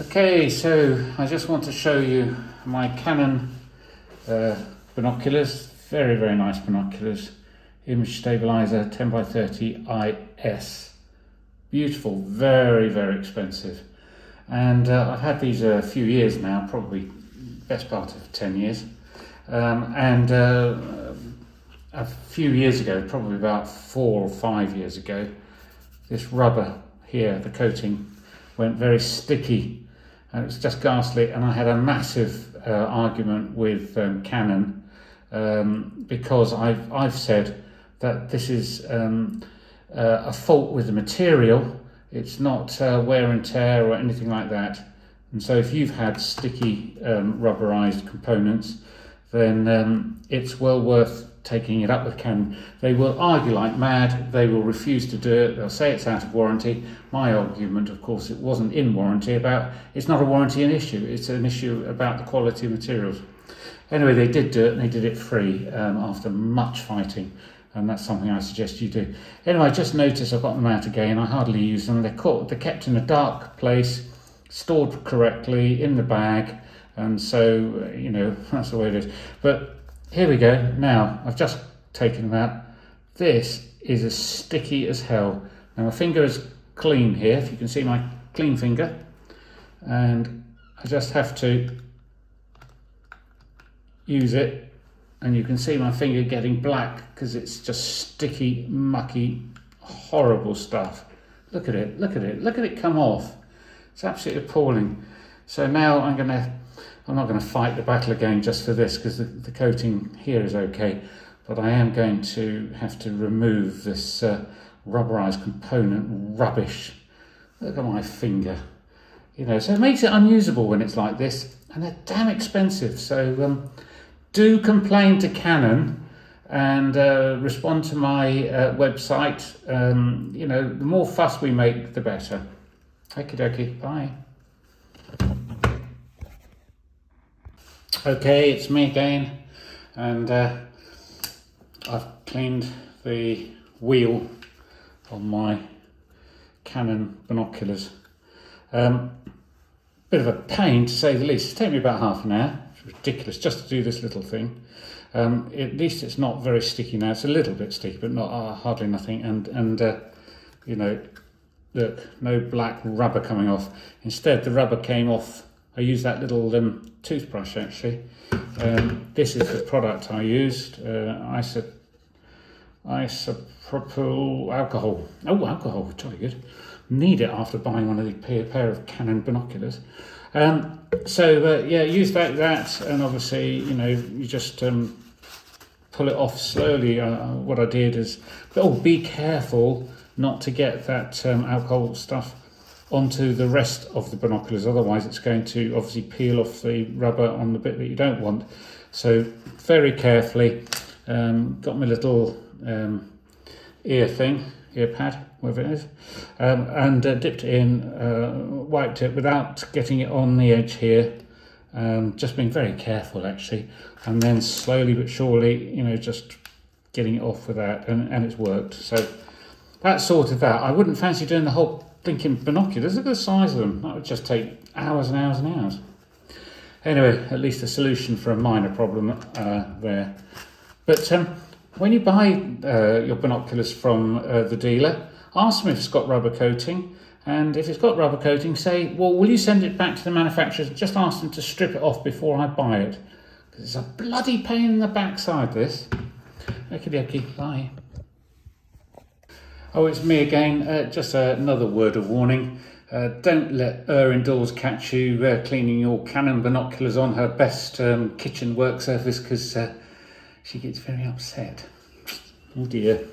Okay, so I just want to show you my Canon uh, binoculars. Very, very nice binoculars. Image stabilizer 10 by 30 IS. Beautiful, very, very expensive. And uh, I've had these a few years now, probably best part of 10 years. Um, and uh, a few years ago, probably about four or five years ago, this rubber here, the coating, went very sticky it was just ghastly. And I had a massive uh, argument with um, Canon um, because I've, I've said that this is um, uh, a fault with the material, it's not uh, wear and tear or anything like that. And so if you've had sticky um, rubberized components, then um, it's well worth taking it up with Canon. They will argue like mad, they will refuse to do it, they'll say it's out of warranty. My argument, of course, it wasn't in warranty about, it's not a warranty an issue, it's an issue about the quality of materials. Anyway, they did do it and they did it free um, after much fighting. And that's something I suggest you do. Anyway, I just noticed I've got them out again. I hardly use them. They're, caught, they're kept in a dark place, stored correctly in the bag. And so, you know, that's the way it is. But here we go. Now, I've just taken out. This is as sticky as hell. Now, my finger is clean here, if you can see my clean finger. And I just have to use it. And you can see my finger getting black because it's just sticky, mucky, horrible stuff. Look at it, look at it, look at it come off. It's absolutely appalling. So now I'm going to I'm not going to fight the battle again just for this because the, the, coating here is okay, but I am going to have to remove this uh, rubberized component rubbish. Look at my finger. You know, so it makes it unusable when it's like this, and they're damn expensive. So um, do complain to Canon and uh, respond to my uh, website. Um, you know, the more fuss we make, the better. Okie dokie, bye. Okay, it's me again, and uh, I've cleaned the wheel on my Canon binoculars. Um, bit of a pain to say the least. It's taken me about half an hour. It's ridiculous just to do this little thing. Um, at least it's not very sticky now. It's a little bit sticky, but not uh, hardly nothing. And and uh, you know, look, no black rubber coming off. Instead, the rubber came off I use that little um, toothbrush actually. Um, this is the product I used, uh, isop isopropyl alcohol. Oh, alcohol, jolly good. Need it after buying one of the pair, pair of Canon binoculars. Um, so uh, yeah, use that, that, and obviously, you know, you just um, pull it off slowly. Uh, what I did is, oh, be careful not to get that um, alcohol stuff onto the rest of the binoculars. Otherwise, it's going to obviously peel off the rubber on the bit that you don't want. So very carefully, um, got my little um, ear thing, ear pad, whatever it is, um, and uh, dipped in, uh, wiped it without getting it on the edge here. Um, just being very careful actually, and then slowly but surely, you know, just getting it off with that, and, and it's worked. So that sorted that. I wouldn't fancy doing the whole thinking binoculars, look at the size of them. That would just take hours and hours and hours. Anyway, at least a solution for a minor problem uh, there. But um, when you buy uh, your binoculars from uh, the dealer, ask them if it's got rubber coating. And if it's got rubber coating, say, well, will you send it back to the manufacturer? Just ask them to strip it off before I buy it. Because it's a bloody pain in the backside, this. Okie dokie, bye. Oh, it's me again. Uh, just another word of warning. Uh, don't let her indoors catch you uh, cleaning your Canon binoculars on her best um, kitchen work surface because uh, she gets very upset. Oh dear.